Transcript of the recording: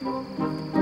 Música